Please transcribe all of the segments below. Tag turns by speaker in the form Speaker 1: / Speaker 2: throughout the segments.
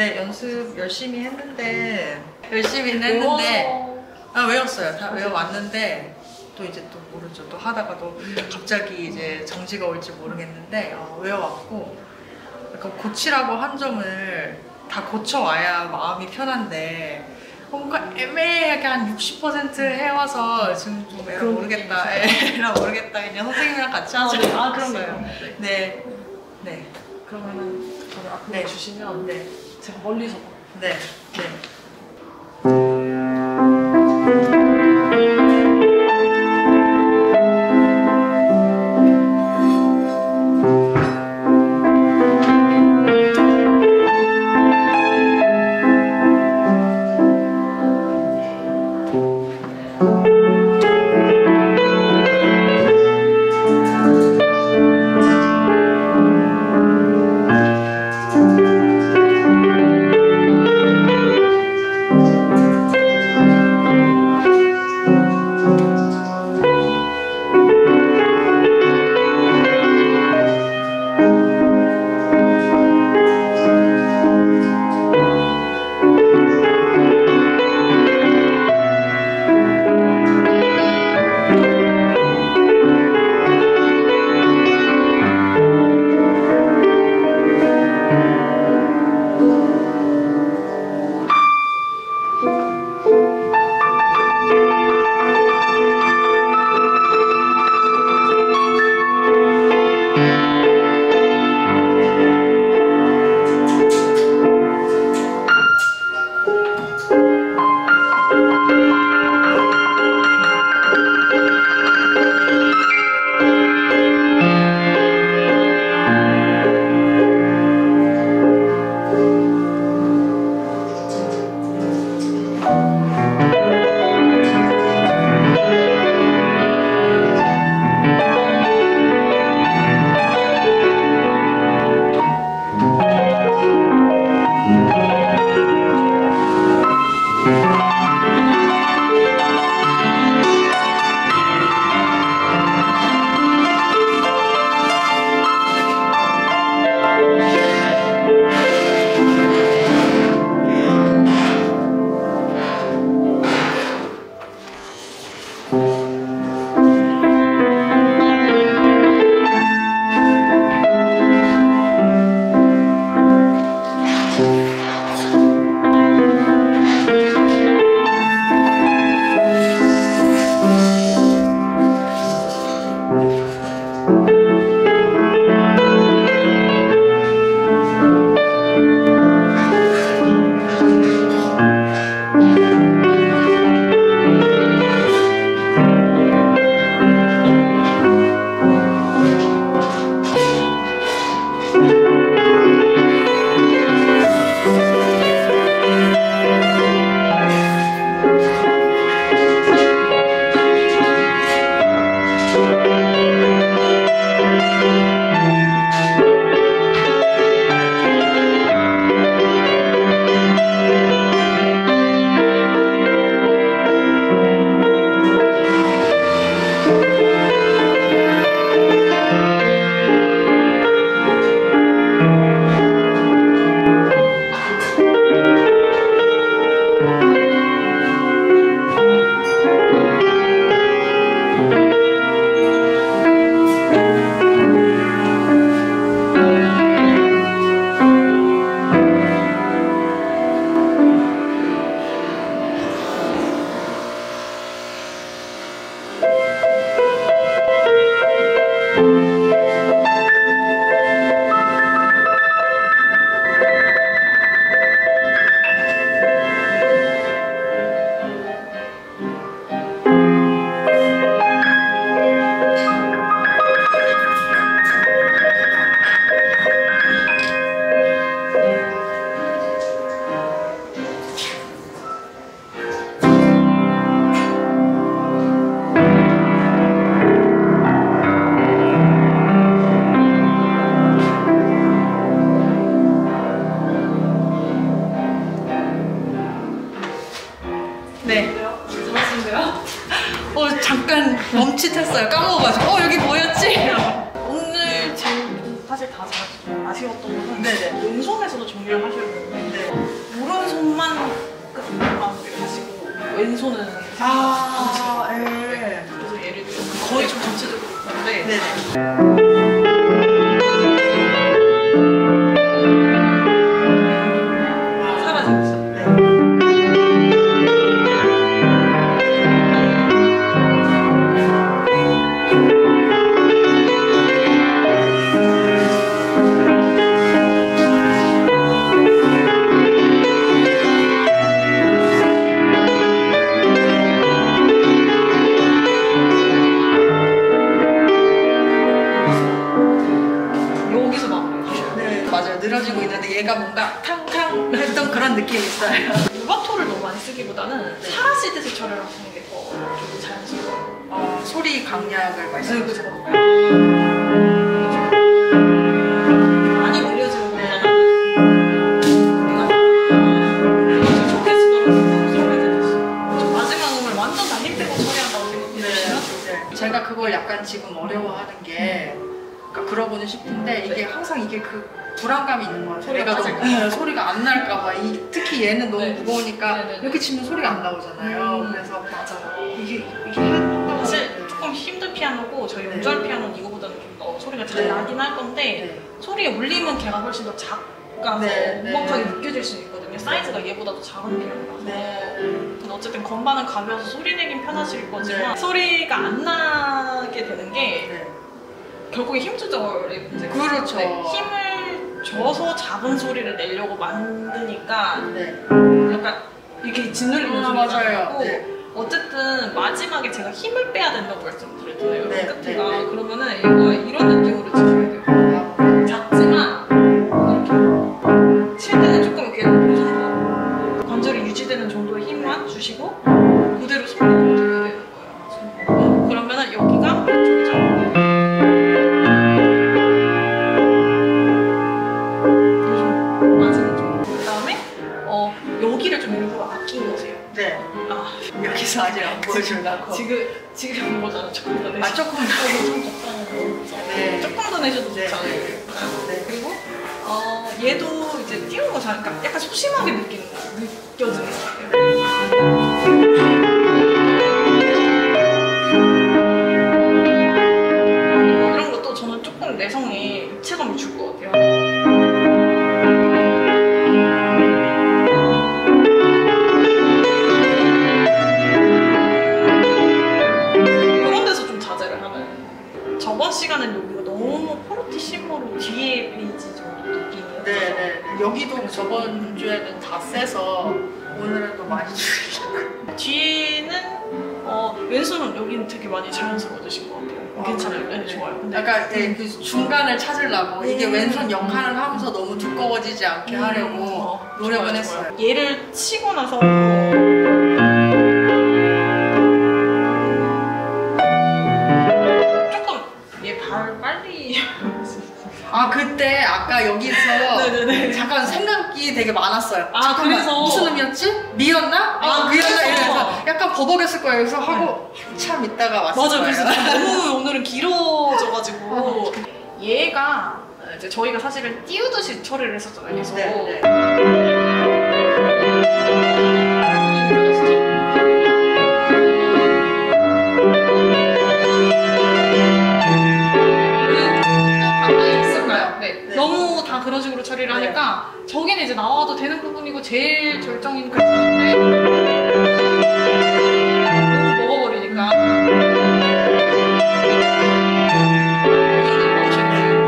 Speaker 1: 네, 연습 열심히 했는데 열심히는 했는데 아 외웠어요. 다 외워왔는데 또 이제 또 모르죠. 또 하다가도 갑자기 이제 정지가 올지 모르겠는데 어, 외워왔고 약간 고치라고 한 점을 다 고쳐와야 마음이 편한데 뭔가 애매하게 한 60% 해와서 지금 좀
Speaker 2: 그런
Speaker 1: 모르겠다. 에라 모르겠다. 그냥 선생님이랑 같이 하자.
Speaker 2: 아, 네. 아, 그런. 거예요?
Speaker 1: 네. 네.
Speaker 2: 그러면은 저를 앞으로
Speaker 1: 네.
Speaker 2: 주시면
Speaker 1: 네.
Speaker 2: 제가 멀리서
Speaker 1: 네. 네. 네.
Speaker 2: 있어요. 유바토를 너무 많이 쓰기보다는 사라시듯이 처리를 하시는 게 더 좀 자연스러워요.
Speaker 1: 어, 소리 강약을 말씀해
Speaker 2: 그래서
Speaker 1: 주세요.
Speaker 2: 많이 내가 좋게 쓰더라도 소리를 좀 마지막 음을 완전 다 힘빼고 처리한다고 생각해 주시면
Speaker 1: 네. 제가 그걸 약간 지금 어려워하는 게 그러니까 그러고는 싶은데 이게 항상 이게 그 불안감이 있는 것 같아요.
Speaker 2: 소리가
Speaker 1: 너무 네, 소리가 안 날까봐 이 특히 얘는 너무
Speaker 2: 네.
Speaker 1: 무거우니까
Speaker 2: 네, 네, 네.
Speaker 1: 이렇게 치면 소리가 안 나오잖아요.
Speaker 2: 음,
Speaker 1: 그래서
Speaker 2: 맞아요.
Speaker 1: 이게 이게
Speaker 2: 사실 조금 힘든 피아노고 저희
Speaker 1: 네.
Speaker 2: 음절 피아노는 이거보다는 좀 더 소리가 잘
Speaker 1: 네.
Speaker 2: 나긴 할 건데
Speaker 1: 네.
Speaker 2: 소리에 울림은 걔가 훨씬 더 작아서
Speaker 1: 네, 네.
Speaker 2: 음악하게 느껴질 수 있거든요. 사이즈가 얘보다도 작은 피아노라서.
Speaker 1: 네.
Speaker 2: 근데 어쨌든 건반은 가벼워서 소리 내긴 편하실 거지만
Speaker 1: 네.
Speaker 2: 소리가 안 나게 되는 게
Speaker 1: 네.
Speaker 2: 결국에 힘 조절의 문제가
Speaker 1: 그렇죠.
Speaker 2: 네, 힘을 줘서 작은 소리를 내려고 만드니까
Speaker 1: 네.
Speaker 2: 약간 이렇게 짓눌리는
Speaker 1: 아,
Speaker 2: 소리가. 나고
Speaker 1: 네.
Speaker 2: 어쨌든 마지막에 제가 힘을 빼야 된다고 말씀드렸잖아요.
Speaker 1: 네,
Speaker 2: 끝에가
Speaker 1: 네, 네.
Speaker 2: 그러면은 이런 내성에 입체감을 줄 것 같아요. 그런 데서 좀 자제를 하면 저번 시간은 여기가 너무 포르티시모로 뒤에 페이지 정도 느낌이었어요.
Speaker 1: 네 네. 여기도 저번 주에는 다 세서 오늘은 또 많이 줄이려고.
Speaker 2: 왼손은 여기는 되게 많이 자연스러워지신 것 같아요.
Speaker 1: 아,
Speaker 2: 괜찮아요. 네, 좋아요. 근데
Speaker 1: 약간 네, 그 중간을 찾으려고 이게
Speaker 2: 음.
Speaker 1: 왼손 역할을 하면서 너무 두꺼워지지 않게 하려고
Speaker 2: 어,
Speaker 1: 노력은
Speaker 2: 좋아요,
Speaker 1: 했어요.
Speaker 2: 좋아요. 얘를 치고 나서
Speaker 1: 아 그때 아까 여기서
Speaker 2: 네네네.
Speaker 1: 잠깐 생각이 되게 많았어요.
Speaker 2: 아,
Speaker 1: 잠깐만,
Speaker 2: 그래서?
Speaker 1: 무슨 의미였지? 미였나?
Speaker 2: 아,
Speaker 1: 미였나?
Speaker 2: 그래서?
Speaker 1: 이래서 약간 버벅였을 거예요. 그래서 하고 한참 있다가 왔을
Speaker 2: 맞아. 그래서 너무 오늘은 길어져가지고 얘가 이제 저희가 사실은 띄우듯이 처리를 했었잖아요. 그래서
Speaker 1: 네, 네.
Speaker 2: 그런 식으로 처리를
Speaker 1: 네.
Speaker 2: 하니까 저기는 이제 나와도 되는 부분이고 제일 절정인 그인데 너무 먹어버리니까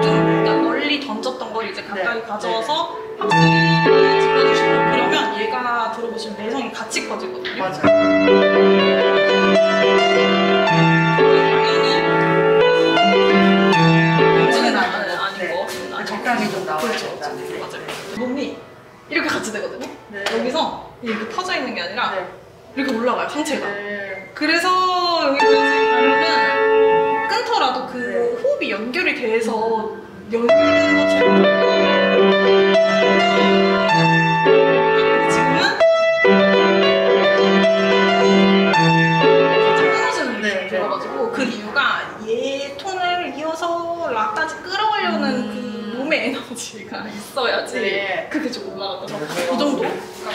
Speaker 2: 좀 일단 멀리 던졌던 걸 이제 가까이
Speaker 1: 네.
Speaker 2: 가져와서 확실히 짚어주시고 그러면 얘가 들어보시면 내성이 같이 커지거든요.
Speaker 1: 맞아요. 적당히 좀 나와야
Speaker 2: 그렇죠.
Speaker 1: 된다.
Speaker 2: 맞아요. 몸이 이렇게 같이 되거든요.
Speaker 1: 네.
Speaker 2: 여기서 이렇게 터져 있는 게 아니라
Speaker 1: 네.
Speaker 2: 이렇게 올라가요 상체가.
Speaker 1: 네.
Speaker 2: 그래서 여기까지 가면은 끊더라도 그
Speaker 1: 네.
Speaker 2: 호흡이 연결이 돼서 연결되는 것처럼.
Speaker 1: 네, 네.
Speaker 2: 그 이유가 얘 톤을 이어서 락까지 끌어오려는
Speaker 1: 음.
Speaker 2: 그 몸의 에너지가 있어야지
Speaker 1: 네.
Speaker 2: 그게 좀 올라가더라고요. 그 정도가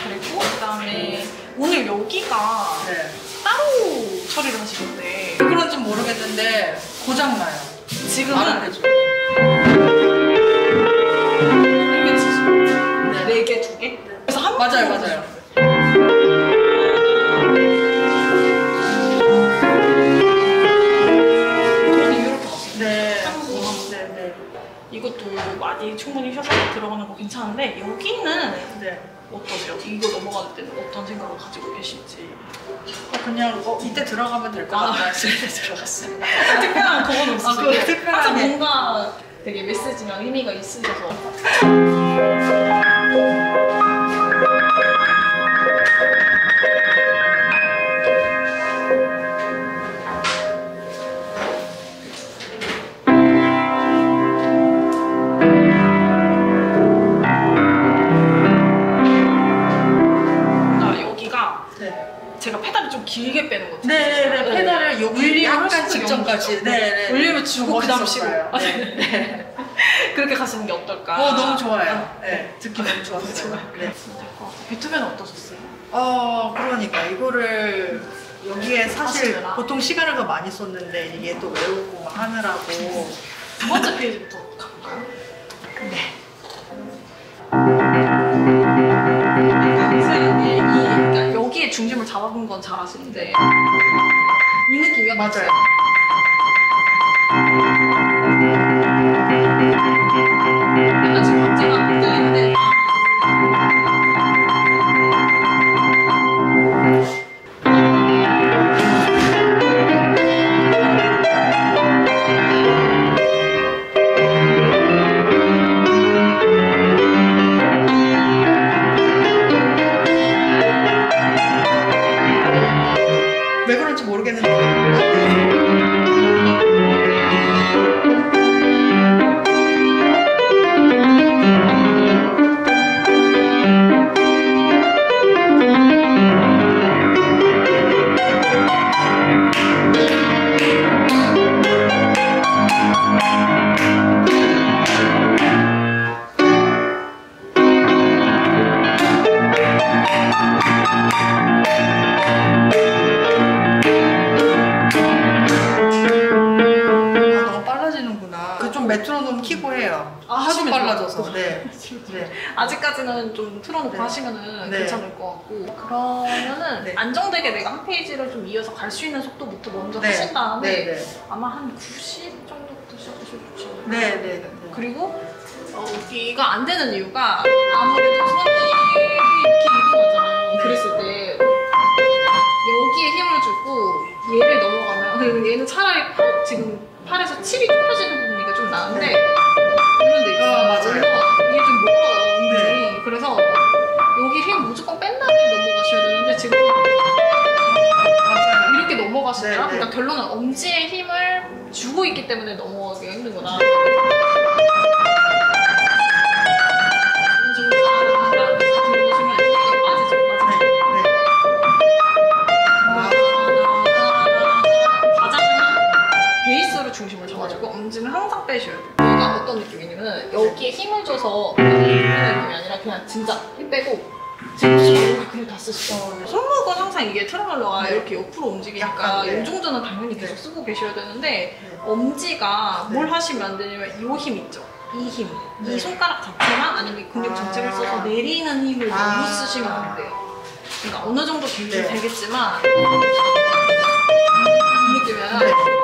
Speaker 2: 그랬고 그다음에 오늘 여기가
Speaker 1: 네.
Speaker 2: 처리를 하시는데
Speaker 1: 왜 그런지 모르겠는데 고장 나요.
Speaker 2: 지금은. 이렇게 치시면
Speaker 1: 네.
Speaker 2: 네 개, 두 개? 그래서 한
Speaker 1: 맞아요, 맞아요.
Speaker 2: 괜찮은데 여기는
Speaker 1: 네.
Speaker 2: 어떠세요? 이거 넘어갈 때는 어떤 생각을 가지고 계신지
Speaker 1: 어, 그냥 어, 이때 들어가면 될것
Speaker 2: 아.
Speaker 1: 같다. 이때 들어갔어요.
Speaker 2: 특별한 그건 없으시고
Speaker 1: 아, 특별하게.
Speaker 2: 항상 뭔가 되게 메시지랑 의미가 있으셔서
Speaker 1: 좋아요. 네, 듣기 너무 좋았어요. 네.
Speaker 2: 유튜브는 어떠셨어요?
Speaker 1: 어, 그러니까 이거를 여기에 사실
Speaker 2: 하시느라.
Speaker 1: 보통 시간을 더 많이 썼는데 이게 또 외우고 막 하느라고
Speaker 2: 두 번째 페이지부터 가볼까요?
Speaker 1: 네.
Speaker 2: 이, 그러니까 여기에 중심을 잡아본 건 잘하시는데 이 느낌이
Speaker 1: 맞아요.
Speaker 2: 아직까지는 좀 틀어놓고
Speaker 1: 네.
Speaker 2: 하시면은
Speaker 1: 네.
Speaker 2: 괜찮을 것 같고 그러면은
Speaker 1: 네.
Speaker 2: 안정되게 내가 한 페이지를 좀 이어서 갈 수 있는 속도부터 먼저
Speaker 1: 네.
Speaker 2: 하신 다음에
Speaker 1: 네, 네.
Speaker 2: 아마 한 90 정도부터 시작하셔도 좋지 않을까요?
Speaker 1: 네, 네, 네.
Speaker 2: 그리고 어, 여기가 안 되는 이유가 아무래도 손이 이렇게 이동하잖아요. 그랬을 때 여기에 힘을 주고 얘를 넘어가면 얘는 차라리 팔, 지금 팔에서 칩이 좁혀지는 부분이니까 좀 나은데 이런 데 있잖아요.
Speaker 1: 아, 맞아요.
Speaker 2: 그래서 여기 힘 무조건 뺀 다음에 넘어가셔야 되는데 지금
Speaker 1: 맞아요.
Speaker 2: 이렇게 넘어가시더라.
Speaker 1: 네, 네.
Speaker 2: 그러니까 결론은 엄지에 힘을 주고 있기 때문에 넘어가기가 힘든 거다.
Speaker 1: 네. 네.
Speaker 2: 중심을 잡아주고 엄지는 항상 빼셔야 돼요. 어떤 느낌이냐면 여기에 힘을 줘서 이런 느낌이 아니라 그냥 진짜 힘 빼고 여기 그냥 다 쓰시죠. 손목은 항상 이게 트레몰러가
Speaker 1: 네.
Speaker 2: 이렇게 옆으로 움직이니까
Speaker 1: 약간, 네.
Speaker 2: 이 정도는 당연히 계속
Speaker 1: 네.
Speaker 2: 쓰고 계셔야 되는데
Speaker 1: 네.
Speaker 2: 엄지가
Speaker 1: 네.
Speaker 2: 뭘 하시면 안 되냐면 이 힘 있죠. 이 힘,
Speaker 1: 네.
Speaker 2: 이 손가락 자체나 아니면 근육
Speaker 1: 아.
Speaker 2: 전체를 써서 내리는 힘을
Speaker 1: 아.
Speaker 2: 너무 쓰시면 안 돼요. 그러니까 어느 정도 길게
Speaker 1: 네.
Speaker 2: 되겠지만 이 느낌이야.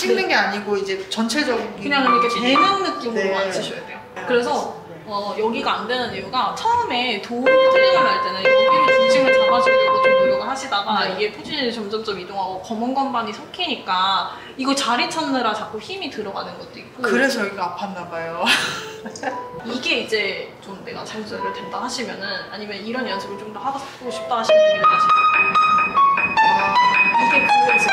Speaker 1: 찍는 게 아니고 이제 전체적인
Speaker 2: 그냥 이렇게 되는 느낌으로만
Speaker 1: 네.
Speaker 2: 치셔야 돼요. 그래서 어, 여기가 안 되는 이유가 처음에 도우 트링을 할 때는 여기로 중심을 잡아주려고 좀 노력을 하시다가
Speaker 1: 네.
Speaker 2: 이게 포지션이 점점점 이동하고 검은 건반이 섞이니까 이거 자리 찾느라 자꾸 힘이 들어가는 것도 있고
Speaker 1: 그래서 여기가 아팠나 봐요.
Speaker 2: 이게 이제 좀 내가 잘 조절을 된다 하시면은 아니면 이런 연습을 좀 더 하고 싶다 하시면.
Speaker 1: 아,
Speaker 2: 이게 그 연습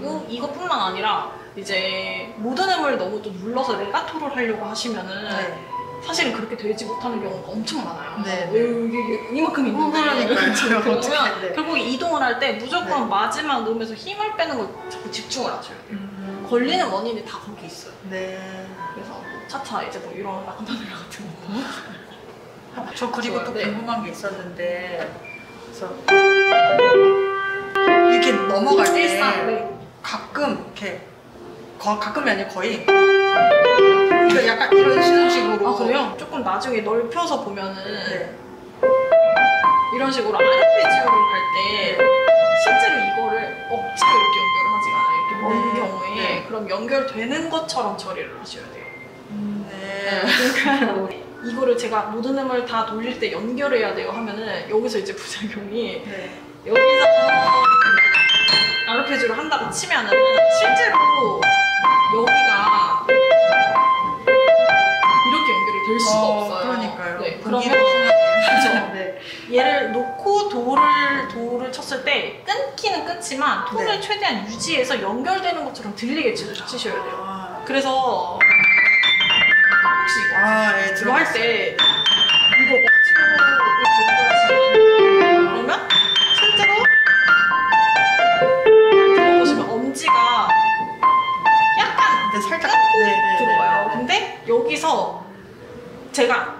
Speaker 2: 그리고 이것뿐만 아니라 이제 모든 힘을 너무 또 눌러서 레가토를 하려고 하시면은
Speaker 1: 네.
Speaker 2: 사실은 그렇게 되지 못하는 경우가 엄청 많아요.
Speaker 1: 네,
Speaker 2: 왜 이게 이만큼 있는데
Speaker 1: 그러니까요. 제가
Speaker 2: 그러면
Speaker 1: 어떻게, 네.
Speaker 2: 결국 이동을 할 때 무조건
Speaker 1: 네.
Speaker 2: 마지막 놈에서 힘을 빼는 걸 자꾸 집중을 하셔야 돼요.
Speaker 1: 음,
Speaker 2: 걸리는 원인이 다 거기 있어요.
Speaker 1: 네.
Speaker 2: 그래서 뭐 차차 이제 뭐 이런 라운드를 같은 거.
Speaker 1: 저 그리고 또
Speaker 2: 네.
Speaker 1: 궁금한 게 있었는데 그래서 이렇게 넘어갈 때
Speaker 2: 네.
Speaker 1: 가끔 이렇게 거, 가끔이 아니라 거의 이거 약간 이런 식으로
Speaker 2: 아 그래요? 조금 나중에 넓혀서 보면은
Speaker 1: 네.
Speaker 2: 이런 식으로 아르페지오를 갈때 실제로 이거를 억지로 이렇게 연결을 하지가 않아요. 이렇게 먼
Speaker 1: 네.
Speaker 2: 경우에
Speaker 1: 네.
Speaker 2: 그럼 연결되는 것처럼 처리를 하셔야 돼요.
Speaker 1: 네.
Speaker 2: 그러니까 이거를 제가 모든 음을 다 돌릴 때 연결해야 돼요 하면은 여기서 이제 부작용이
Speaker 1: 네.
Speaker 2: 여기서 아르페지오를 한다고 치면은 실제로 여기가 이렇게 연결이 될 수가
Speaker 1: 어,
Speaker 2: 없어요.
Speaker 1: 그러니까요.
Speaker 2: 네,
Speaker 1: 그러면
Speaker 2: 그죠.
Speaker 1: 네.
Speaker 2: 얘를 놓고 도를 도를 쳤을 때 끊기는 끊지만 톤을
Speaker 1: 네.
Speaker 2: 최대한 유지해서 연결되는 것처럼 들리게 치- 치셔야 돼요.
Speaker 1: 아,
Speaker 2: 그래서 혹시 이거
Speaker 1: 아, 예,
Speaker 2: 이거
Speaker 1: 들어갈
Speaker 2: 할때 여기서 제가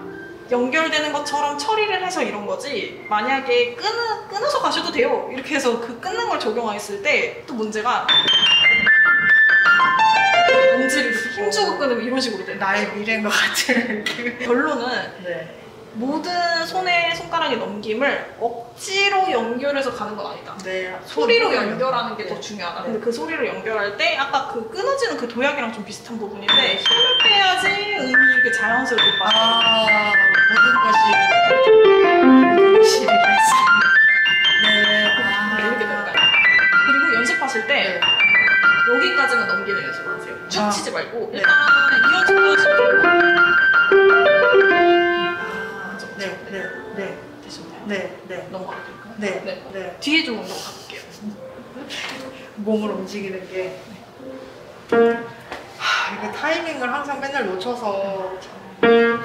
Speaker 2: 연결되는 것처럼 처리를 해서 이런 거지 만약에 끊어, 끊어서 가셔도 돼요. 이렇게 해서 그 끊는 걸 적용했을 때 또 문제가 엄지를 힘주고 끊으면 이런 식으로 돼요.
Speaker 1: 나의 미래인 것 같은.
Speaker 2: 결론은
Speaker 1: 네.
Speaker 2: 모든 손에 손가락의 넘김을 억지로 연결해서 가는 건 아니다.
Speaker 1: 네.
Speaker 2: 소리로 연결하는 게더
Speaker 1: 네.
Speaker 2: 중요하다.
Speaker 1: 네.
Speaker 2: 근데 그 소리로 연결할 때 아까 그 끊어지는 그 도약이랑 좀 비슷한 부분인데 힘을 빼야지 음이 이렇게 자연스럽게 빠져.
Speaker 1: 아, 모든 것이 시리겠습니다. 네. 아,
Speaker 2: 네, 이렇게 거예요. 그리고 연습하실 때
Speaker 1: 네.
Speaker 2: 여기까지만 넘기는 연습을 하세요. 쭉
Speaker 1: 아.
Speaker 2: 치지 말고
Speaker 1: 네.
Speaker 2: 일단 이어지고 하시고
Speaker 1: 네, 네,
Speaker 2: 넘어가도 될까요?
Speaker 1: 네,
Speaker 2: 네.
Speaker 1: 네.
Speaker 2: 뒤에 좀 넘어가 볼게요.
Speaker 1: 몸을 움직이는 게. 하, 이게 타이밍을 항상 맨날 놓쳐서.
Speaker 2: 왼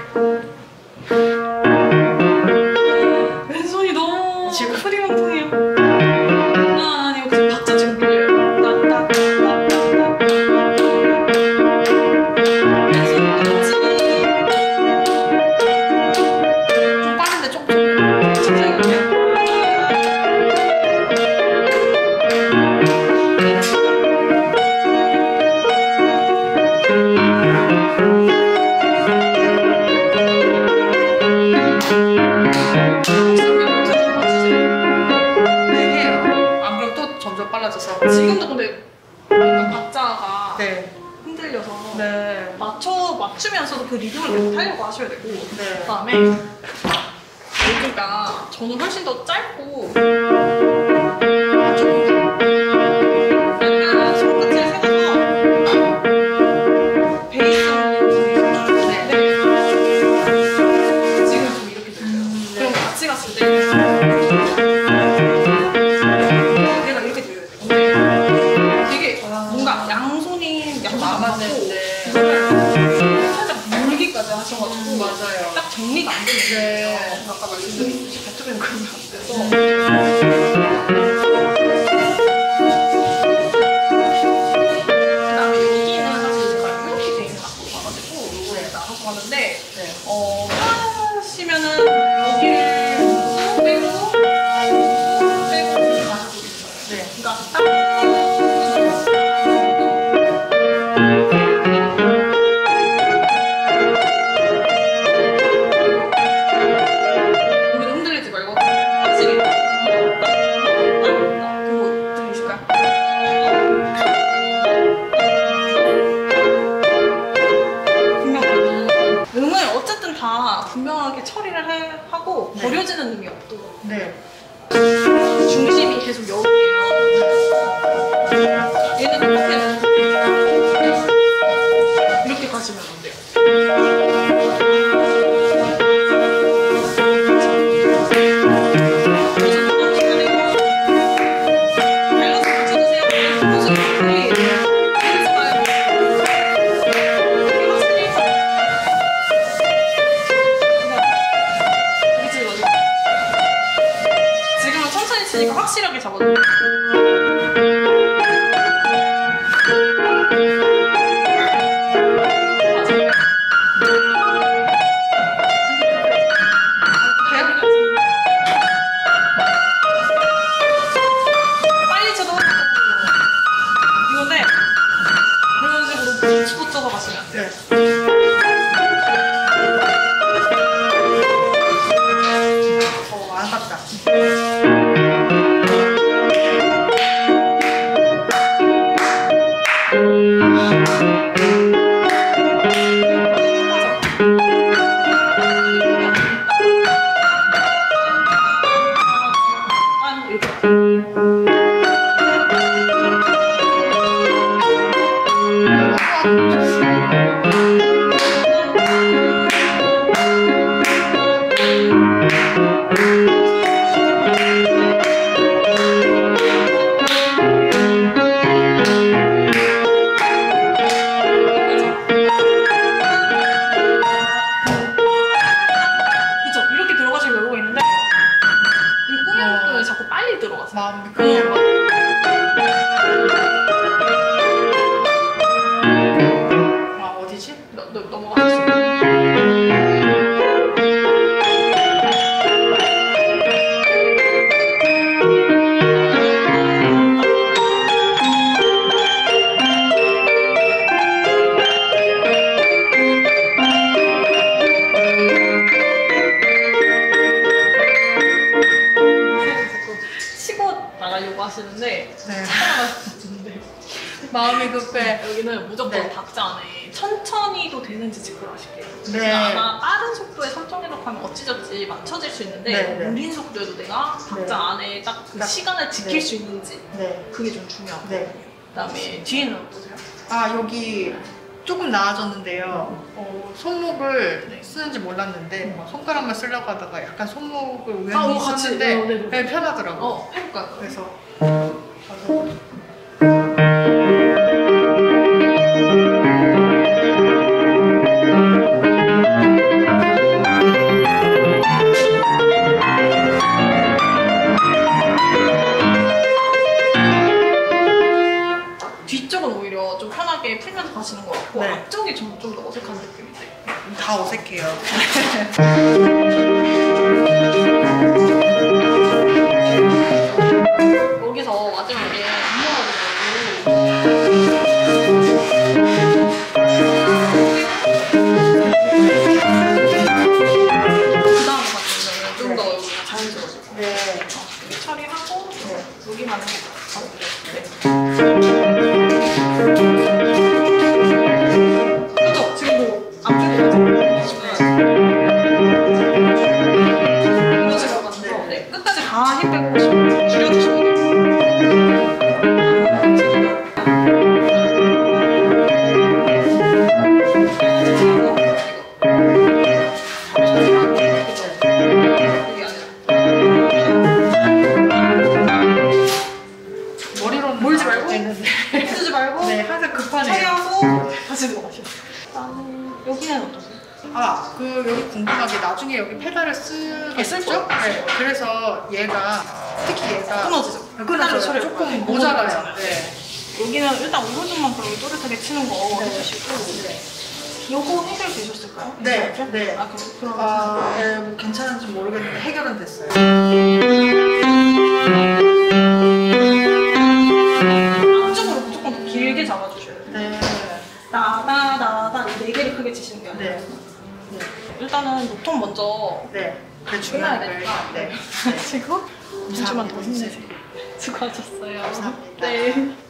Speaker 2: 있으니까 확실하게 잡아줘요. 하실게요.
Speaker 1: 네.
Speaker 2: 아마 빠른 속도에 설정해놓고 하면 어찌저찌 맞춰질 수 있는데
Speaker 1: 네, 네.
Speaker 2: 느린 속도에도 내가 박자
Speaker 1: 네.
Speaker 2: 안에 딱그
Speaker 1: 딱,
Speaker 2: 시간을 지킬
Speaker 1: 네.
Speaker 2: 수 있는지
Speaker 1: 네.
Speaker 2: 그게 좀 중요하고
Speaker 1: 네.
Speaker 2: 그다음에 뒤에는 어떠세요?
Speaker 1: 아 여기 조금 나아졌는데요. 어, 손목을
Speaker 2: 네.
Speaker 1: 쓰는지 몰랐는데 어, 손가락만 쓰려고 하다가 약간 손목을
Speaker 2: 아,
Speaker 1: 우연히
Speaker 2: 어, 같이.
Speaker 1: 썼는데
Speaker 2: 어, 네, 네.
Speaker 1: 네, 편하더라고.
Speaker 2: 요어 해볼까요?
Speaker 1: 그래서
Speaker 2: 같고
Speaker 1: 네.
Speaker 2: 앞쪽이 좀좀더 어색한 느낌인데
Speaker 1: 다 어색해요.
Speaker 2: 여기서 마지막에 그 자연스러워질 거예요.
Speaker 1: 네.
Speaker 2: 이렇게 처리하고
Speaker 1: 네.
Speaker 2: 여기 가는 게 맞아요. 네.
Speaker 1: 끊어져요.
Speaker 2: 처리
Speaker 1: 조금
Speaker 2: 못
Speaker 1: 모자라요.
Speaker 2: 하잖아요.
Speaker 1: 네.
Speaker 2: 여기는 일단 오른쪽만 그럼 또렷하게 치는 거
Speaker 1: 네.
Speaker 2: 해주시고
Speaker 1: 네.
Speaker 2: 요거 해결되셨을까요?
Speaker 1: 네,
Speaker 2: 괜찮죠?
Speaker 1: 네.
Speaker 2: 아 그럼 그럼
Speaker 1: 아, 네, 뭐 괜찮은지 모르겠는데 해결은 됐어요.
Speaker 2: 앞쪽으로 무조건 더 길게 잡아주셔야 돼요.
Speaker 1: 네.
Speaker 2: 네 개를 크게 치시는 게 아니라
Speaker 1: 네.
Speaker 2: 일단은 노톤 먼저
Speaker 1: 네. 그
Speaker 2: 끝나야
Speaker 1: 중요한 걸.
Speaker 2: 되니까
Speaker 1: 네.
Speaker 2: 하시고 2주만 더 힘내세요. 수고하셨어요.
Speaker 1: 감사합니다.
Speaker 2: 네.